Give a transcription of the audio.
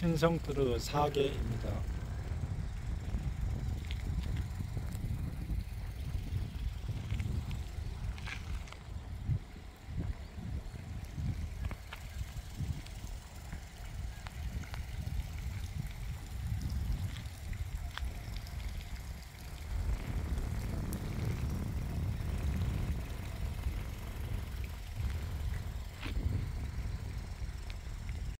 신성트르 4개입니다.